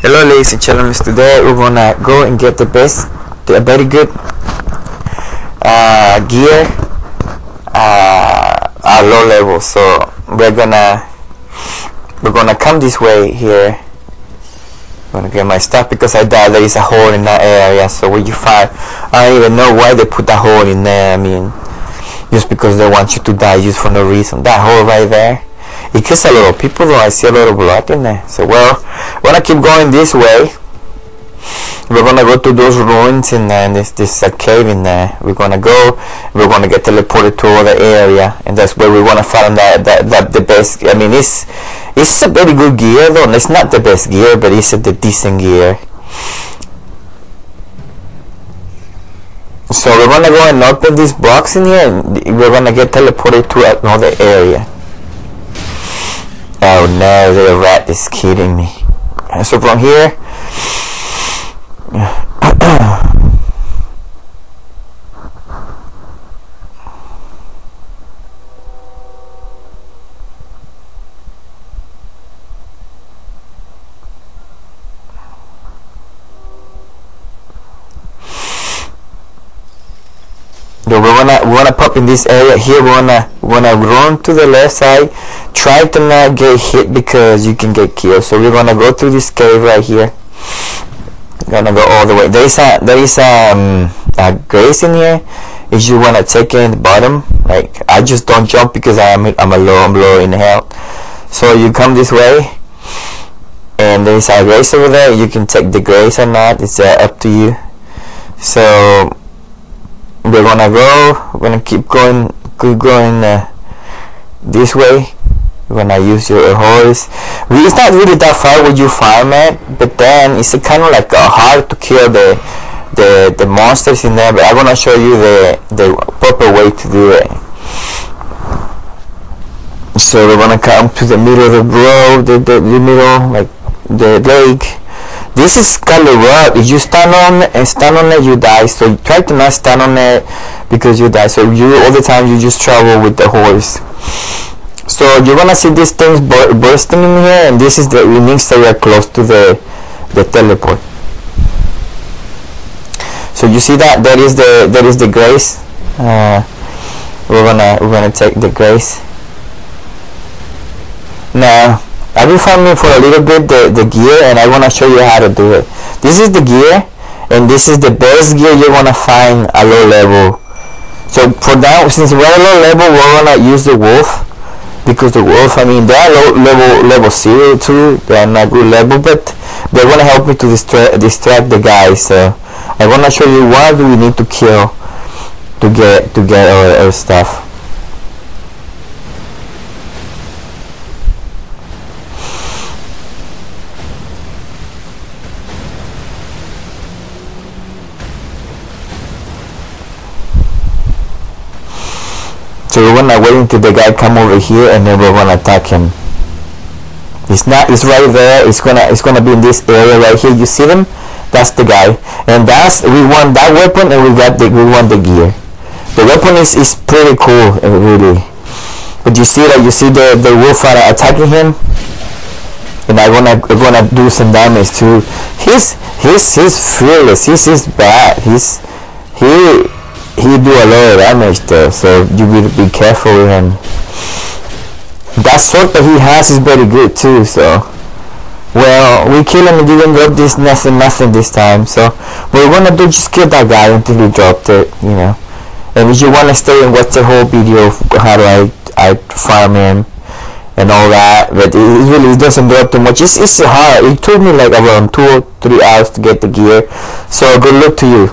Hello ladies and gentlemen, today we're gonna go and get the best, the very good uh, gear uh, at low level. So we're gonna we're gonna come this way here. I'm gonna get my stuff because I doubt there is a hole in that area. So where you find, I don't even know why they put that hole in there. I mean, just because they want you to die just for no reason. That hole right there. It kills a lot of people though. I see a lot of blood in there. So well, we're gonna keep going this way. We're gonna go to those ruins in there, and there's this uh, cave in there. We're gonna go. We're gonna get teleported to other area, and that's where we wanna find that that, that the best. I mean, it's it's a very good gear though. It's not the best gear, but it's a the decent gear. So we're gonna go and open this box in here, and we're gonna get teleported to another area. Oh no, the rat is kidding me. So from here, we're gonna we're gonna pop in this area here. We're gonna we're gonna run to the left side. Try to not get hit because you can get killed. So we're gonna go through this cave right here. Gonna go all the way. There is a there is um, a grace in here. If you wanna take it in the bottom, like I just don't jump because I'm I'm a low I'm low in health. So you come this way, and there is a grace over there. You can take the grace or not. It's uh, up to you. So we're gonna go we're gonna keep going keep going uh, this way we're gonna use your horse it's not really that far where you farm it but then it's kind of like uh, hard to kill the the the monsters in there but I'm gonna show you the the proper way to do it. So we're gonna come to the middle of the road the, the, the middle like the lake. This is kind of rough. If you stand on and stand on it you die. So try to not stand on it because you die. So you all the time you just travel with the horse so you're gonna see these things bursting in here and this is the that we are close to the the teleport. So you see that? That is the that is the grace. Uh, we're gonna we're gonna take the grace. Now I've been farming for a little bit the, the gear and I want to show you how to do it. This is the gear and this is the best gear you want to find at low level. So for that, since we're at low level, we're to use the wolf because the wolf, I mean, they're low level, level 0 too. They're not good level, but they're to help me to distract, distract the guys. So I want to show you what do we need to kill to get, to get our, our stuff. So we're gonna wait until the guy come over here and then we're gonna attack him. It's not it's right there, it's gonna it's gonna be in this area right here. You see them? That's the guy. And that's we want that weapon and we got the we want the gear. The weapon is, is pretty cool uh, really. But you see that you see the, the wolf attacking him? And I'm gonna I'm gonna do some damage too. He's he's he's fearless, he's he's bad. He's he he do a lot of damage though, so you to be careful with him. That sword that he has is very good too, so well we kill him and didn't drop this nothing nothing this time, so what we're gonna do just kill that guy until he dropped it, you know. And if you wanna stay and watch the whole video of how I I farm him and all that, but it really doesn't drop too much. It's, it's hard. It took me like around two or three hours to get the gear. So good luck to you.